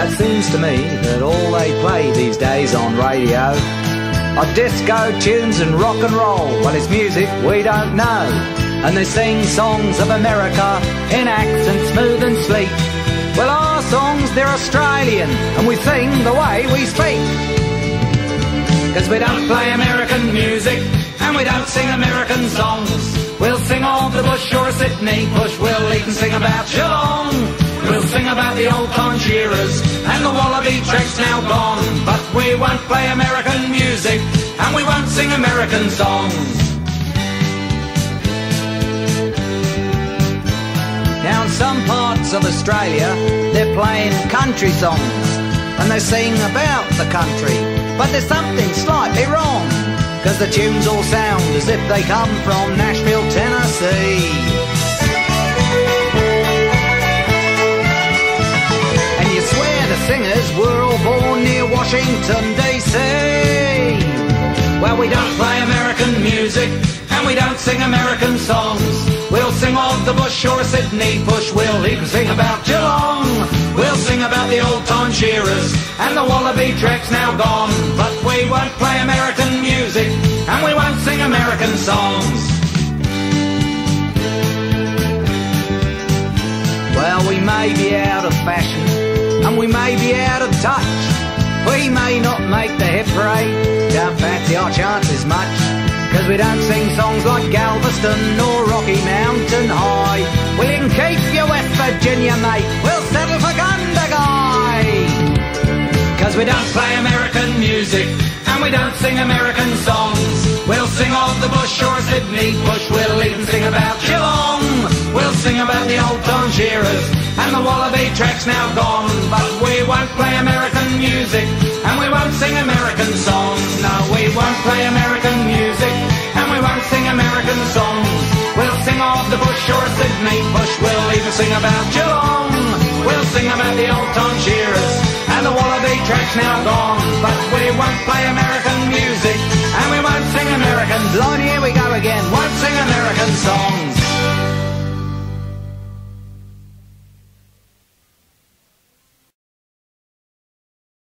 It seems to me that all they play these days on radio are disco tunes and rock and roll. Well, it's music we don't know. And they sing songs of America in accent smooth and sleek. Well, our songs, they're Australian, and we sing the way we speak. Cause we don't play American music, and we don't sing American songs. We'll sing of the bush or Sydney push, we'll even sing about Geelong. We'll sing about the old time shearers and the Wallaby tracks now gone. But we won't play American music, and we won't sing American songs. Now in some parts of Australia, they're playing country songs, and they sing about the country, but there's something slightly wrong, cause the tunes all sound as if they come from Nashville, Tennessee. Born near Washington, D.C. Well, we don't play American music, and we don't sing American songs. We'll sing of the bush or a Sydney push. We'll even sing about Geelong. We'll sing about the old time shearers and the wallaby tracks now gone. But we won't play American music and we won't sing American songs. Well, we may be out of fashion and we may be out of touch. We may not make the hit parade. Don't fancy our chances much. Cause we don't sing songs like Galveston or Rocky Mountain High. We can keep your West Virginia, mate. We'll settle for Gundagai. Cause we don't play American music and we don't sing American songs. We'll sing of the bush or Sydney push. We'll even sing about Geelong. We'll sing about the old time shearers and the Wallaby tracks now gone. But we won't play American music and we won't sing American songs. No, we won't play American music and we won't sing American songs. We'll sing of the bush or Sydney push. We'll even sing about Geelong. We'll sing about the old time shearers and the Wallaby tracks now gone. But we won't play American music and we won't sing American